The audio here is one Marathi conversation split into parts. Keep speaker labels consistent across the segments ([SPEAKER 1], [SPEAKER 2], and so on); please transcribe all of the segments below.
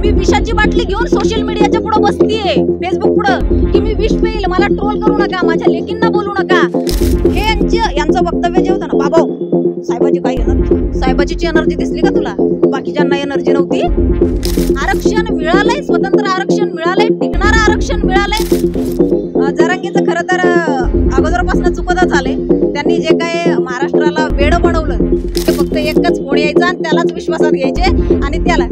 [SPEAKER 1] मी विषाची बाटली घेऊन सोशल मीडियाच्या पुढे बसतीये फेसबुक पुढं. की मी विष पेईल मला ट्रोल करू नका माझ्या लेकींना बोलू नका. हे यांचे यांचं वक्तव्य जे होतं ना बाबा हो. साहेबाची काही एनर्जी साहेबाची एनर्जी दिसली का तुला? बाकीच्यांना एनर्जी नव्हती. आरक्षण मिळालंय स्वतंत्र आरक्षण मिळालंय टिकणारं आरक्षण मिळालंय. जरांगीचं खरं तर अगोदरपासून चुकतच आले त्यांनी जे काय महाराष्ट्राला वेड बनवलं ते फक्त एकच फोन यायचा आणि त्यालाच विश्वासात घ्यायचे आणि त्याला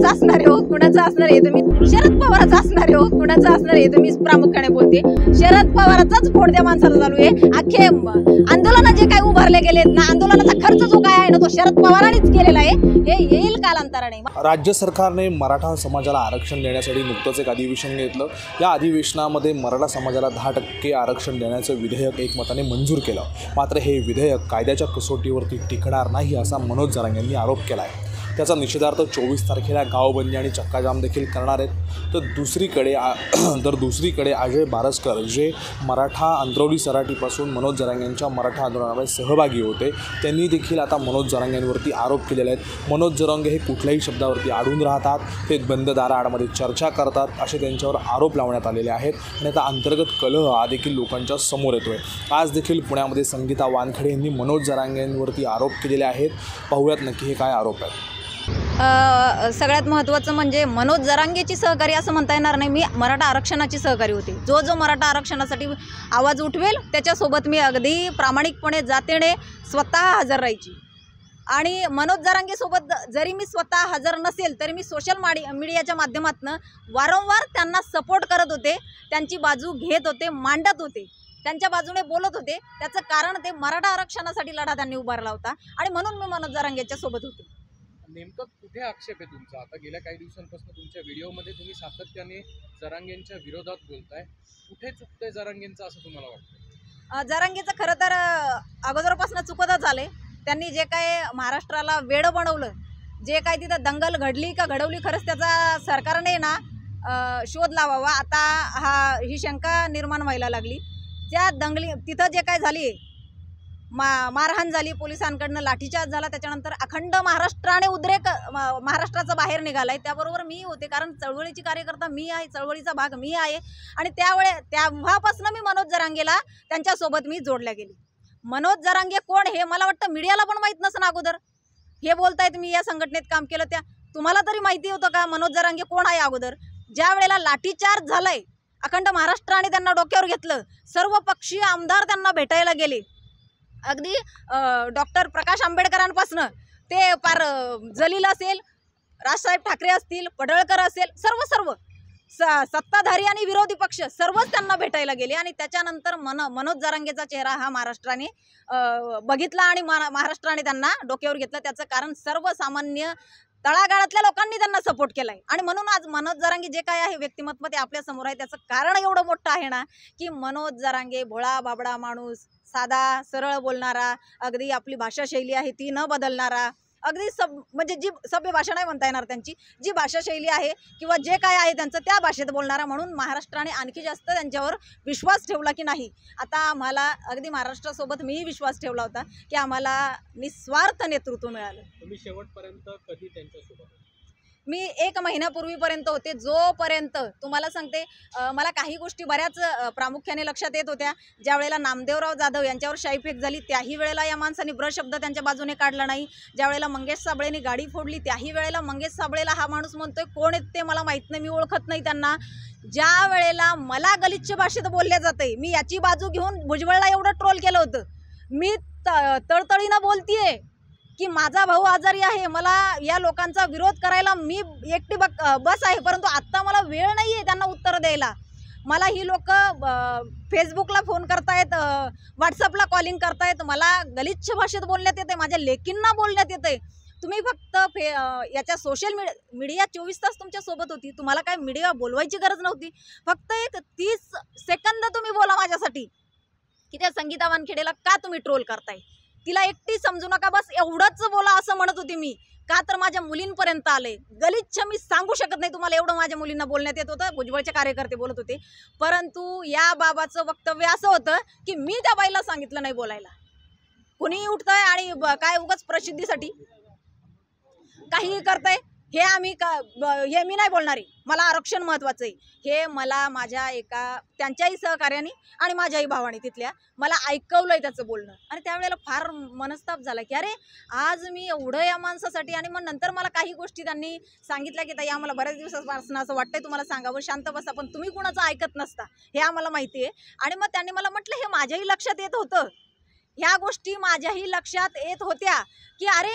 [SPEAKER 1] शरद पवाराचं असणारे हो? कुणाचं असणार आहे तुम्ही शरद पवाराचं असणारे हो? कुणाचं असणार आहे तुम्ही प्रामुख्याने बोलते. शरद पवाराचाच फोड त्या माणसाला चालू आहे. अख्खे आंदोलन जे काय उभारले गेलेत ना आंदोलनाचा खर्च जो काय आहे ना तो शरद पवारांनीच केलेला आहे. हे येईल कालांतराने.
[SPEAKER 2] राज्य सरकारने मराठा समाजाला आरक्षण देण्यासाठी नुकतंच एक अधिवेशन घेतलं. या अधिवेशनामध्ये मराठा समाजाला दहा टक्के आरक्षण देण्याचं विधेयक एकमताने मंजूर केलं. मात्र हे विधेयक कायद्याच्या कसोटीवरती टिकणार नाही असा मनोज जरांग यांनी आरोप केला आहे त्याचा निषेधार्थ चोवीस तारखेला गावबंदी आणि चक्काजाम देखील करणार आहेत. तर दुसरीकडे आ तर दुसरीकडे अजय बारसकर जे मराठा अंतरवली सराटीपासून मनोज जरांग यांच्या मराठा आंदोलनामध्ये सहभागी होते त्यांनी देखील आता मनोज जरांग्यांवरती आरोप केलेले आहेत. मनोज जरांगे हे कुठल्याही शब्दावरती आढून राहतात ते बंद दाराआडमध्ये चर्चा करतात असे त्यांच्यावर आरोप लावण्यात आलेले आहेत आणि आता अंतर्गत कलह हा देखील लोकांच्या समोर येतोय. आज देखील पुण्यामध्ये संगीता वानखडे यांनी मनोज जरांगेंवरती आरोप केलेले आहेत. पाहूयात नक्की हे काय आरोप आहेत.
[SPEAKER 1] सगळ्यात महत्त्वाचं म्हणजे मनोज जरांगेची सहकारी असं म्हणता येणार नाही. मी मराठा आरक्षणाची सहकारी होते. जो जो मराठा आरक्षणासाठी आवाज उठवेल त्याच्यासोबत मी अगदी प्रामाणिकपणे जातीने स्वतः हजर राहायची. आणि मनोज जरांगेसोबत जरी मी स्वतः हजर नसेल तरी मी सोशल माडी मीडियाच्या माध्यमातून वारंवार त्यांना सपोर्ट करत होते. त्यांची बाजू घेत होते मांडत होते. त्यांच्या बाजूने बोलत होते. त्याचं कारण ते मराठा आरक्षणासाठी लढा त्यांनी उभारला होता. आणि म्हणून मी मनोज जरांगेच्या सोबत होते.
[SPEAKER 3] नेमकं कुठे आक्षेप आहे तुमचा? आता गेल्या काही दिवसांपासून तुमच्या व्हिडिओमध्ये तुम्ही सातत्याने जरांगेंच्या विरोधात बोलताय. कुठे चुकतंय जरांगेंचं असं तुम्हाला वाटतं?
[SPEAKER 1] जरांगेचं खरं तर अगोदरपासून चुकतच झाले त्यांनी जे काय महाराष्ट्राला वेळ बनवलं जे काय तिथं दंगल घडली का घडवली खरंच त्याचा सरकारने ना शोध लावावा. आता हा ही शंका निर्माण व्हायला लागली. त्या दंगली तिथं जे काय झाली मा मारहाण झाली पोलिसांकडनं लाठीचार्ज झाला त्याच्यानंतर अखंड महाराष्ट्राने उद्रेक महाराष्ट्राचा बाहेर आहे त्याबरोबर मी होते कारण चळवळीची कार्यकर्ता मी आहे चळवळीचा भाग मी आहे. आणि त्यावेळे तेव्हापासून मी मनोज जरांगेला त्यांच्यासोबत मी जोडल्या गेली. मनोज जरांगे कोण हे मला वाटतं मीडियाला पण माहीत नसणं अगोदर. हे बोलतायत मी या संघटनेत काम केलं त्या. तुम्हाला तरी माहिती होतं का मनोज जरांगे कोण आहे अगोदर? ज्या वेळेला लाठीचार्ज झालाय अखंड महाराष्ट्राने त्यांना डोक्यावर घेतलं सर्व पक्षीय आमदार त्यांना भेटायला गेले. अगदी डॉक्टर प्रकाश आंबेडकरांपासनं ते पार जलील असेल राजसाहेब ठाकरे असतील पडळकर असेल सर्व सर्व स सत्ताधारी आणि विरोधी पक्ष सर्वच त्यांना भेटायला गेले आणि त्याच्यानंतर मन मनोज जरांगेचा चेहरा हा महाराष्ट्राने बघितला आणि महाराष्ट्राने त्यांना डोक्यावर घेतलं. त्याचं कारण सर्वसामान्य तळागाळातल्या लोकांनी त्यांना सपोर्ट केलाय. आणि म्हणून आज मनोज जरांगे जे काय आहे व्यक्तिमत्व ते आपल्यासमोर आहे. त्याचं कारण एवढं मोठं आहे ना की मनोज जरांगे भोळा बाबडा माणूस साधा सरळ बोलणारा अगदी आपली भाषाशैली आहे ती न बदलणारा अगदी सब म्हणजे जी सभ्य भाषा नाही म्हणता येणार त्यांची जी भाषाशैली आहे किंवा जे काय आहे त्यांचं त्या भाषेत बोलणारा म्हणून महाराष्ट्राने आणखी जास्त त्यांच्यावर विश्वास ठेवला की नाही. आता आम्हाला अगदी महाराष्ट्रासोबत मीही विश्वास ठेवला होता की आम्हाला निस्वार्थ नेतृत्व मिळालं.
[SPEAKER 3] तुम्ही शेवटपर्यंत कधी त्यांच्यासोबत
[SPEAKER 1] मी एक महिन्यापूर्वीपर्यंत होते जोपर्यंत तुम्हाला सांगते मला काही गोष्टी बऱ्याच प्रामुख्याने लक्षात येत होत्या. ज्या वेळेला नामदेवराव जाधव यांच्यावर शाईफेक झाली त्याही वेळेला या माणसाने ब्रशब्द त्यांच्या बाजूने काढला नाही. ज्या वेळेला मंगेश साबळेने गाडी फोडली त्याही वेळेला मंगेश साबळेला हा माणूस म्हणतोय कोण आहेत ते मला माहीत नाही मी ओळखत नाही त्यांना. ज्या वेळेला मला गलिच्छ भाषेत बोलल्या जाते मी याची बाजू घेऊन भुजबळला एवढं ट्रोल केलं होतं. मी त तळतळीनं बोलतीये. की माझा भाऊ आजारी आहे मला या लोकांचा विरोध करायला मी एकटी बक बस आहे परंतु आत्ता मला वेळ नाही आहे त्यांना उत्तर द्यायला. मला ही लोक फेसबुकला फोन करतायत व्हॉट्सअपला कॉलिंग करतायत मला गलिच्छ भाषेत बोलण्यात येते माझ्या लेकींना बोलण्यात येते तुम्ही फक्त फे याच्या सोशल मीडिया मीडिया चोवीस तास तुमच्यासोबत होती तुम्हाला काय मीडिया बोलवायची गरज नव्हती. फक्त एक तीस सेकंद तुम्ही बोला माझ्यासाठी. की त्या संगीता वानखेडेला का तुम्ही ट्रोल करताय? तिला एकटी समजू नका बस एवढंच बोला असं म्हणत होती मी. का तर माझ्या मुलींपर्यंत आले. गलिच्छ मी सांगू शकत नाही तुम्हाला एवढं माझ्या मुलींना बोलण्यात येत होतं. भुजबळचे कार्यकर्ते बोलत होते. परंतु या बाबाचं वक्तव्य असं होतं की मी त्या बाईला सांगितलं नाही बोलायला. कुणीही उठतंय आणि ब- काय उगाच प्रसिद्धीसाठी. काहीही करतंय. हे आम्ही का ब- हे मी नाही बोलणार. आहे मला आरक्षण महत्त्वाचं आहे. हे मला माझ्या एका त्यांच्याही सहकार्याने आणि माझ्याही भावाने तिथल्या मला ऐकवलं आहे त्याचं बोलणं. आणि त्यावेळेला फार मनस्ताप झाला की अरे आज मी एवढं या माणसासाठी आणि मग नंतर मला काही गोष्टी त्यांनी सांगितल्या की ताई आम्हाला बऱ्याच दिवसापासून असं वाटतंय तुम्हाला सांगावं. शांत बसा पण तुम्ही कुणाचं ऐकत नसता. हे आम्हाला माहिती आहे. आणि मग त्यांनी मला म्हटलं हे माझ्याही लक्षात येत होतं. ह्या गोष्टी माझ्याही लक्षात येत होत्या की अरे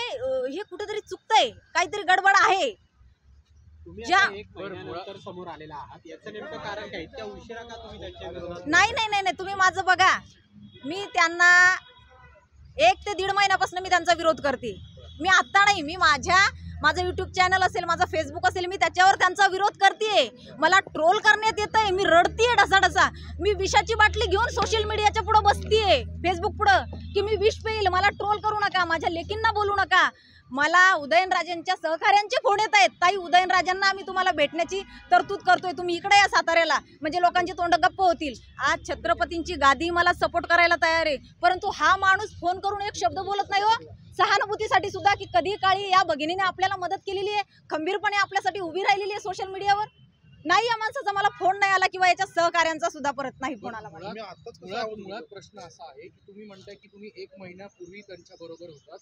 [SPEAKER 1] हे कुठेतरी चुकतंय काहीतरी गडबड आहे. नाही नाही नाही तुम्ही माझं बघा. मी त्यांना एक ते दीड महिन्यापासून मी त्यांचा विरोध करते. मी आत्ता नाही मी माझ्या माझं यूट्यूब चॅनल असेल माझा फेसबुक असेल मी त्याच्यावर त्यांचा विरोध करते मला ट्रोल करण्यात येत आहे मी रडतीये ढसाढसा. मी विषाची बाटली घेऊन सोशल मीडियाच्या पुढं बसतीये. फेसबुक पुढं. की मी विष पेईल मला ट्रोल करू नका माझ्या लेकींना बोलू नका. मला उदयनराजेंच्या सहकाऱ्यांचे फोन येत आहेत. ताई उदयनराजांना आम्ही तुम्हाला भेटण्याची तरतूद करतोय. तुम्ही इकडे या साताऱ्याला. म्हणजे लोकांची तोंड गप्प होतील. आज छत्रपतींची गादी मला सपोर्ट करायला तयार आहे. परंतु हा माणूस फोन करून एक शब्द बोलत नाही हो. सहानुभूतीसाठी सुद्धा की कधी काळी या भगिनीने आपल्याला मदत केलेली आहे? खंबीरपणे आपल्यासाठी उभी राहिलेली आहे सोशल मीडियावर नाही या माणसाचा मला फोन नाही आला किंवा याच्या सहकाऱ्यांचा सुद्धा परत नाही फोन आला.
[SPEAKER 3] मुळात प्रश्न असा आहे की तुम्ही म्हणताय की तुम्ही एक महिन्यापूर्वी त्यांच्या बरोबर होतात.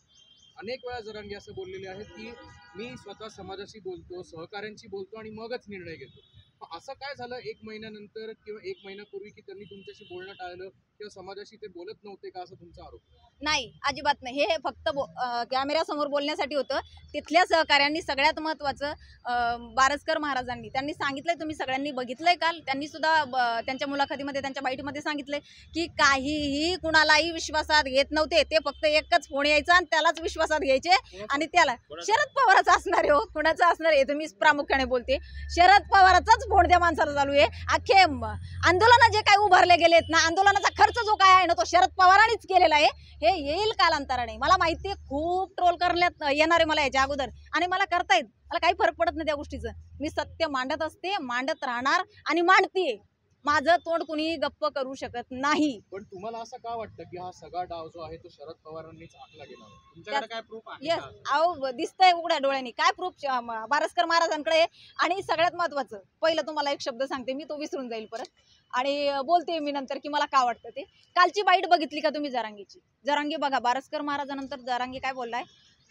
[SPEAKER 3] अनेक वेळा जरांगे असं बोललेले आहेत की मी स्वतः समाजाशी बोलतो सहकाऱ्यांशी बोलतो आणि मगच निर्णय घेतो. असं काय झालं एक महिन्यानंतर किंवा एक महिन्यापूर्वी की त्यांनी तुमच्याशी बोलणं टाळलं किंवा समाजाशी ते बोलत नव्हते का असं तुमचा आरोप?
[SPEAKER 1] नाही अजिबात नाही. हे फक्त बो कॅमेऱ्यासमोर बोलण्यासाठी होतं. तिथल्या सहकाऱ्यांनी सगळ्यात महत्त्वाचं अं, बारसकर महाराजांनी त्यांनी सांगितलंय तुम्ही सगळ्यांनी बघितलंय काल? त्यांनी सुद्धा त्यांच्या मुलाखतीमध्ये त्यांच्या बाईटमध्ये सांगितलंय की काहीही कुणालाही विश्वासात घेत नव्हते. ते फक्त एकच फोन यायचा आणि त्यालाच विश्वासात घ्यायचे आणि त्याला शरद पवाराचा असणार आहे हो. कुणाचा असणार आहे हे मी प्रामुख्याने बोलते. शरद पवाराचाच कोणत्या माणसाला चालू आहे? अख्खे आंदोलनं जे काय उभारले गेलेत ना आंदोलनाचा खर्च जो काय आहे ना तो शरद पवारांनीच केलेला आहे. हे येईल कालांतराने. मला माहिती आहे खूप ट्रोल करण्यात येणार आहे मला याच्या अगोदर. आणि मला करतायत. मला काही फरक पडत नाही त्या गोष्टीचं. मी सत्य मांडत असते मांडत राहणार आणि मांडतीये. माझं तोंड कुणी गप्प करू शकत नाही.
[SPEAKER 3] पण तुम्हाला असं का वाटतं की हा सगळा डाव जो आहे तो शरद पवारांनीच आखला गेला?
[SPEAKER 4] तुमच्याकडे काय प्रूफ आहे
[SPEAKER 1] येस
[SPEAKER 4] का?
[SPEAKER 1] अहो दिसतंय उघड्या डोळ्यानी. काय प्रूफ बारसकर महाराजांकडे? आहे. आणि सगळ्यात महत्वाचं पहिलं तुम्हाला एक शब्द सांगते मी तो विसरून जाईल परत. आणि बोलते मी नंतर की मला का वाटतं ते. कालची बाईट बघितली का तुम्ही जरांगीची? जरांगी बघा बारसकर महाराजानंतर जरांगी काय बोललाय?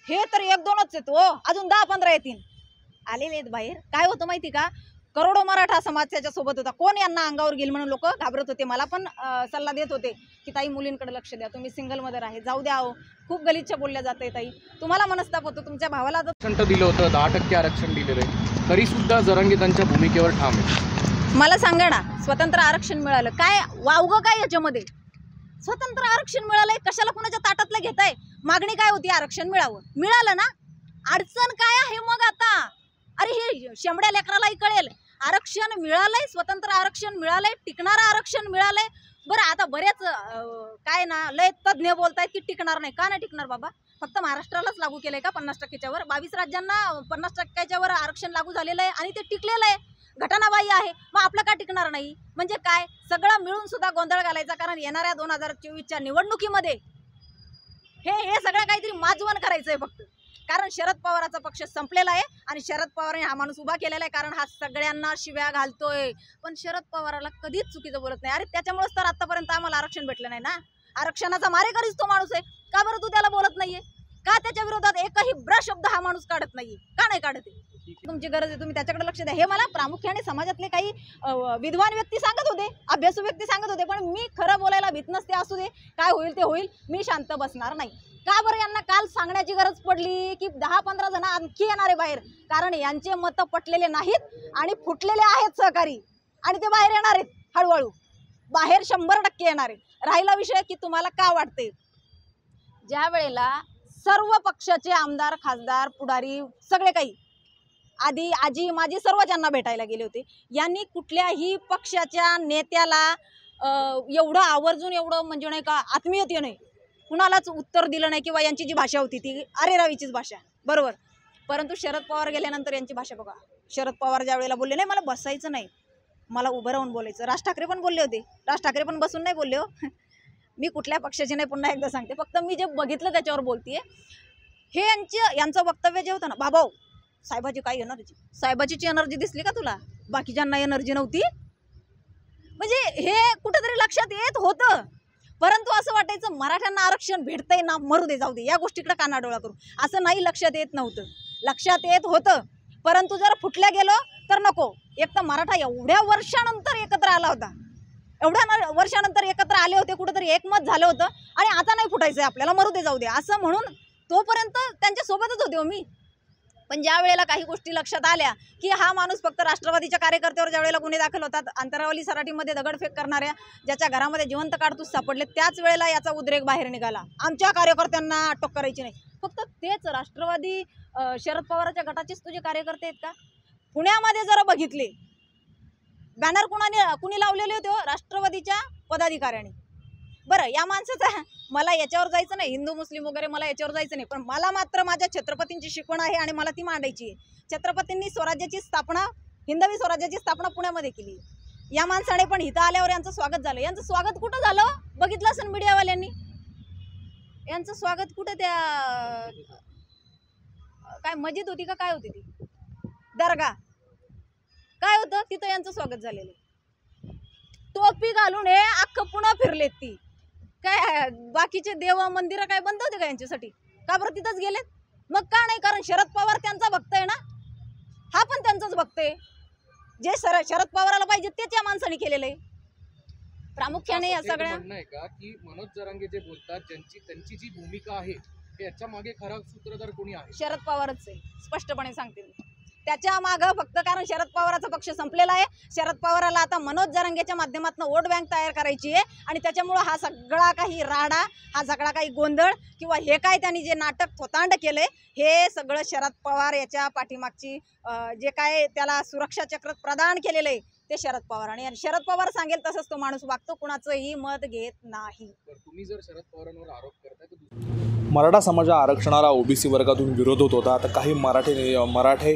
[SPEAKER 1] हे तर एक दोनच आहेत हो. अजून दहा पंधरा येतील. आलेले आहेत बाहेर. काय होतं माहिती का? करोडो मराठा समाज त्याच्या सोबत होता. कोण यांना अंगावर घेईल म्हणून लोक घाबरत होते? मला पण सल्ला देत होते की ताई मुलींकडे लक्ष द्या. तुम्ही सिंगल मदर आहे. जाऊ द्या खूप गलिच्छ बोलल्या जाते ताई. तुम्हाला मनस्ताप होतो? तुमच्या भावाला
[SPEAKER 3] आरक्षण दिलं होतं. दहा टक्के आरक्षण दिलेलं आहे. तरी सुद्धा जरांगे त्यांच्या भूमिकेवर ठाम आहे.
[SPEAKER 1] मला सांगा ना स्वतंत्र आरक्षण मिळालं. काय वावगं काय याच्यामध्ये? स्वतंत्र आरक्षण मिळालंय? कशाला कुणाच्या ताटातलं घेताय? मागणी काय होती आरक्षण मिळावं? मिळालं ना? अडचण काय आहे मग आता? अरे हे शेंबड्या लेकरालाही कळेल. आरक्षण मिळालंय स्वतंत्र आरक्षण मिळालंय टिकणारं आरक्षण मिळालंय. बरं आता बरेच काय ना लय तज्ज्ञ बोलतायत की टिकणार नाही. का नाही टिकणार बाबा? फक्त महाराष्ट्रालाच लागू केलंय का पन्नास टक्क्याच्या वर? बावीस राज्यांना पन्नास टक्क्याच्या वर आरक्षण लागू झालेलं आहे आणि ते टिकलेलं आहे. घटनाबाह्य आहे. मग आपलं का टिकणार नाही? म्हणजे काय? सगळं मिळून सुद्धा गोंधळ घालायचा कारण येणाऱ्या दोन हजार चोवीसच्या निवडणुकीमध्ये हे हे सगळं काहीतरी माजवण करायचं आहे फक्त. कारण शरद पवाराचा पक्ष संपलेला आहे आणि शरद पवारांनी हा माणूस उभा केलेला आहे कारण हा सगळ्यांना शिव्या घालतोय. पण शरद पवाराला कधीच चुकीचं बोलत नाही. अरे त्याच्यामुळेच तर आतापर्यंत आम्हाला आरक्षण भेटलं नाही ना? आरक्षणाचा मारेकरीच तो माणूस आहे. का बरं तू त्याला बोलत नाहीये? का त्याच्या विरोधात एकही ब्र शब्द हा माणूस काढत नाहीये? का नाही काढत तुमची गरज आहे तुम्ही त्याच्याकडे लक्ष द्या. हे मला प्रामुख्याने समाजातले काही विद्वान व्यक्ती सांगत होते अभ्यासू व्यक्ती सांगत होते पण मी खरं बोलायला भीत नसते असू दे. काय होईल ते होईल. मी शांत बसणार नाही. का बरं यांना काल सांगण्याची गरज पडली की दहा पंधरा जण आणखी येणार आहे बाहेर? कारण यांचे मतं पटलेले नाहीत आणि फुटलेले आहेत सहकारी. आणि ते बाहेर येणार आहेत हळूहळू. बाहेर शंभर टक्के येणार आहे राहिला विषय की तुम्हाला का वाटते ज्या वेळेला सर्व पक्षाचे आमदार खासदार पुढारी सगळे काही आधी आजी माझी सर्व ज्यांना भेटायला गेले होते. यांनी कुठल्याही पक्षाच्या नेत्याला एवढं आवर्जून एवढं म्हणजे नाही का आत्मीयतेने कुणालाच उत्तर दिलं नाही किंवा यांची जी भाषा होती ती अरे रावीचीच भाषा. बरोबर? परंतु शरद पवार गेल्यानंतर यांची भाषा बघा. शरद पवार ज्या वेळेला बोलले नाही मला बसायचं नाही. मला उभं राहून बोलायचं. राज ठाकरे पण बोलले होते. राज ठाकरे पण बसून नाही बोलले हो. मी कुठल्या पक्षाचे नाही पुन्हा एकदा सांगते. फक्त मी जे बघितलं त्याच्यावर बोलतीये हे यांचं यांचं वक्तव्य जे होतं ना बाबाओ हो, साहेबाची काय एनर्जी साहेबाची एनर्जी दिसली का तुला? बाकीच्यांना एनर्जी नव्हती? म्हणजे हे कुठंतरी लक्षात येत होतं. परंतु असं वाटायचं मराठ्यांना आरक्षण भेटतंय ना मरू दे जाऊ दे या गोष्टीकडे कानाडोळा करू. असं नाही लक्षात येत नव्हतं. लक्षात येत होतं परंतु जर फुटल्या गेलो तर नको. एक तर मराठा एवढ्या वर्षानंतर एकत्र आला होता. एवढ्या न- वर्षानंतर एकत्र आले होते कुठंतरी एकमत झालं होतं आणि आता नाही फुटायचं आहे आपल्याला मरू दे जाऊ दे. असं म्हणून तोपर्यंत त्यांच्यासोबतच होते हो मी. पण ज्या वेळेला काही गोष्टी लक्षात आल्या की हा माणूस फक्त राष्ट्रवादीच्या कार्यकर्त्यावर ज्या वेळेला गुन्हे दाखल होतात अंतरावली सराटीमध्ये दगडफेक करणाऱ्या ज्याच्या घरामध्ये जिवंत काढतूस सापडले त्याच वेळेला याचा उद्रेक बाहेर निघाला. आमच्या कार्यकर्त्यांना अटक करायची नाही. फक्त तेच राष्ट्रवादी शरद पवाराच्या गटाचेच तुझे कार्यकर्ते आहेत का? पुण्यामध्ये जरा बघितले. बॅनर कुणाने कुणी लावलेले होते हो? राष्ट्रवादीच्या पदाधिकाऱ्यांनी. बरं या माणसाचा मला याच्यावर जायचं नाही. हिंदू मुस्लिम वगैरे मला याच्यावर जायचं नाही. पण मला मात्र माझ्या छत्रपतींची शिकवण आहे आणि मला ती मांडायची आहे. छत्रपतींनी स्वराज्याची स्थापना हिंदवी स्वराज्याची स्थापना पुण्यामध्ये केली. या माणसाने पण इथं आल्यावर यांचं स्वागत झालं. यांचं स्वागत कुठं झालं? बघितलं असेल मीडियावाल्यांनी? यांचं स्वागत कुठं त्या काय मस्जिद होती का? काय होती ती? दर्गा काय होतं? तिथं यांचं स्वागत झालेलं टोपी घालून हे अख्खं पुन्हा फिरलेत ती. काय बाकीचे देव मंदिरं काय बंद होते का यांच्यासाठी? का बरं तिथंच गेलेत? मग का नाही? कारण शरद पवार त्यांचा भक्त आहे ना? हा पण त्यांचाच भक्त आहे. जे सर शरद पवाराला पाहिजे तेच या माणसाने केलेलं आहे. प्रामुख्याने या सगळ्या
[SPEAKER 3] का की मनोज जरांगे जे बोलतात ज्यांची त्यांची जी भूमिका आहे याच्या मागे खरा सूत्रधार कोणी आहे?
[SPEAKER 1] शरद पवारच आहे. स्पष्टपणे सांगते मी. त्याच्या मागं फक्त कारण शरद पवाराचा पक्ष संपलेला आहे. शरद पवाराला आता मनोज जरंगेच्या माध्यमातून वोट बँक तयार करायची आहे. आणि त्याच्यामुळं हा सगळा काही राडा हा सगळा काही गोंधळ किंवा हे काय त्यांनी जे नाटक थोतांड केलं हे सगळं शरद पवार याच्या पाठीमागची जे काय त्याला सुरक्षा चक्र प्रदान केलेलं आहे ते शरद पवार आणि शरद पवार सांगेल तसंच तो माणूस वागतो कुणाचंही मत घेत नाही.
[SPEAKER 3] तुम्ही जर शरद पवारांवर आरोप
[SPEAKER 2] मराठा समाजा आरक्षणाला ओबीसी वर्गातून विरोध होत होता. आता काही मराठी ने- मराठे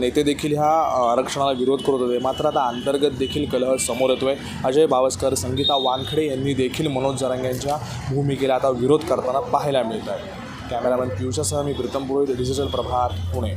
[SPEAKER 2] नेते देखील ह्या आरक्षणाला विरोध करत होते. मात्र आता अंतर्गत देखील कलह समोर येतोय. अजय बावस्कर संगीता वानखडे यांनी देखील मनोज जरांग यांच्या भूमिकेला आता विरोध करताना पाहायला मिळत आहे कॅमेरामॅन पियुषासह मी प्रीतम पुरोहित डिजिटल प्रभात पुणे.